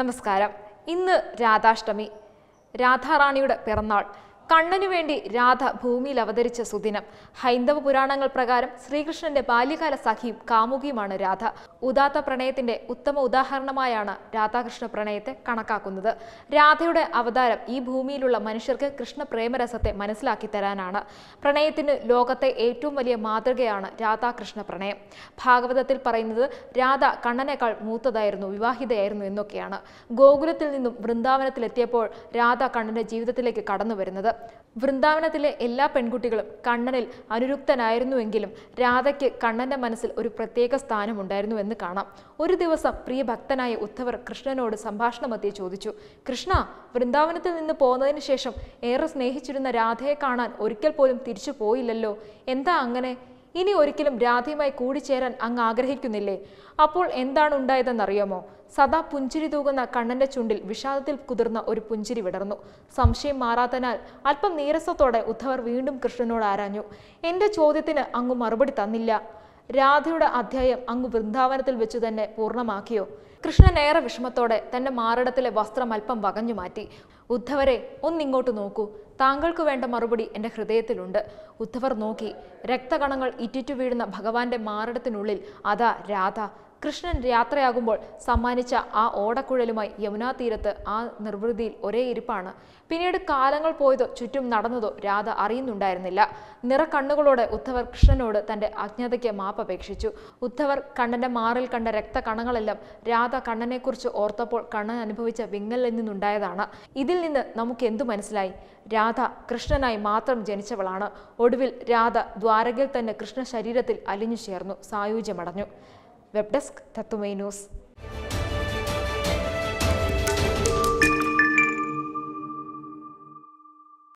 നമസ്കാരം. ഇന്ന് രാധാഷ്ടമി രാധാറാണിയുടെ പിറന്നാൾ. കണ്ണനു വേണ്ടി രാധ ഭൂമിയിൽ അവതരിച്ച സുദിനം. ഹൈന്ദവ പുരാണങ്ങൾ പ്രകാരം ശ്രീകൃഷ്ണന്റെ ബാല്യകാല സഖിയും കാമുകിയുമാണ് രാധ. ഉദാത്ത പ്രണയത്തിന്റെ ഉത്തമ ഉദാഹരണമായാണ് രാധാകൃഷ്ണ പ്രണയത്തെ കണക്കാക്കുന്നത്. രാധയുടെ അവതാരം ഈ ഭൂമിയിലുള്ള മനുഷ്യർക്ക് കൃഷ്ണ പ്രേമരസത്തെ മനസ്സിലാക്കി തരാനാണ്. പ്രണയത്തിന് ലോകത്തെ ഏറ്റവും വലിയ മാതൃകയാണ് രാധാകൃഷ്ണ പ്രണയം. ഭാഗവതത്തിൽ പറയുന്നത് രാധ കണ്ണനേക്കാൾ മൂത്തതായിരുന്നു വിവാഹിതയായിരുന്നു എന്നൊക്കെയാണ്. ഗോകുലത്തിൽ നിന്നും വൃന്ദാവനത്തിലെത്തിയപ്പോൾ രാധ കണ്ണന്റെ ജീവിതത്തിലേക്ക് കടന്നു വരുന്നത് വൃന്ദാവനത്തിലെ എല്ലാ പെൺകുട്ടികളും കണ്ണനിൽ അനുരുക്തനായിരുന്നുവെങ്കിലും രാധയ്ക്ക് കണ്ണന്റെ മനസ്സിൽ ഒരു പ്രത്യേക സ്ഥാനമുണ്ടായിരുന്നു എന്ന് കാണാം. ഒരു ദിവസം പ്രിയ ഭക്തനായ ഉദ്ധവർ കൃഷ്ണനോട് സംഭാഷണമധ്യേ ചോദിച്ചു. കൃഷ്ണ വൃന്ദാവനത്തിൽ നിന്ന് പോന്നതിന് ശേഷം ഏറെ സ്നേഹിച്ചിരുന്ന രാധയെ കാണാൻ ഒരിക്കൽ പോലും തിരിച്ചു പോയില്ലല്ലോ? എന്താ അങ്ങനെ? ഇനി ഒരിക്കലും രാധയുമായി കൂടിച്ചേരാൻ അങ്ങ് ആഗ്രഹിക്കുന്നില്ലേ? അപ്പോൾ എന്താണ് ഉണ്ടായതെന്നറിയാമോ? സദാ പുഞ്ചിരി തൂകുന്ന കണ്ണന്റെ ചുണ്ടിൽ വിഷാദത്തിൽ കുതിർന്ന ഒരു പുഞ്ചിരി വിടർന്നു. സംശയം മാറാത്തനാൽ അല്പം നീരസത്തോടെ ഉദ്ധവർ വീണ്ടും കൃഷ്ണനോട് ആരാഞ്ഞു. എന്റെ ചോദ്യത്തിന് അങ്ങ് മറുപടി തന്നില്ല. രാധയുടെ അധ്യായം അങ്ങ് വൃന്ദാവനത്തിൽ വെച്ച് തന്നെ പൂർണമാക്കിയോ. കൃഷ്ണൻ ഏറെ വിഷമത്തോടെ തന്റെ മാറിടത്തിലെ വസ്ത്രം അല്പം വകഞ്ഞു മാറ്റി. ഉദ്ധവരെ ഒന്നിങ്ങോട്ട് നോക്കൂ. താങ്കൾക്ക് വേണ്ട മറുപടി എന്റെ ഹൃദയത്തിലുണ്ട്. ഉദ്ധവർ നോക്കി. രക്തകണങ്ങൾ ഇറ്റിറ്റു വീഴുന്ന ഭഗവാന്റെ മാറിടത്തിനുള്ളിൽ അതാ രാധ. കൃഷ്ണൻ യാത്രയാകുമ്പോൾ സമ്മാനിച്ച ആ ഓടക്കുഴലുമായി യമുനാ തീരത്ത് ആ നിർവൃതിയിൽ ഒരേ ഇരിപ്പാണ്. പിന്നീട് കാലങ്ങൾ പോയതോ ചുറ്റും നടന്നതോ രാധ അറിയുന്നുണ്ടായിരുന്നില്ല. നിറക്കണ്ണുകളോടെ ഉദ്ധവർ കൃഷ്ണനോട് തന്റെ അജ്ഞതയ്ക്ക് മാപ്പപേക്ഷിച്ചു ഉദ്ധവർ കണ്ണന്റെ മാറിൽ കണ്ട രക്തകണങ്ങളെല്ലാം രാധ കണ്ണനെക്കുറിച്ച് ഓർത്തപ്പോൾ കണ്ണൻ അനുഭവിച്ച വിങ്ങലിൽ നിന്നുണ്ടായതാണ്. ഇതിൽ നിന്ന് നമുക്ക് എന്തു മനസ്സിലായി? രാധ കൃഷ്ണനായി മാത്രം ജനിച്ചവളാണ്. ഒടുവിൽ രാധ ദ്വാരകയിൽ തന്നെ കൃഷ്ണ ശരീരത്തിൽ അലിഞ്ഞു ചേർന്നു സായുജ്യമടഞ്ഞു. വെബ് ഡെസ്ക് തത്തുമൈ ന്യൂസ്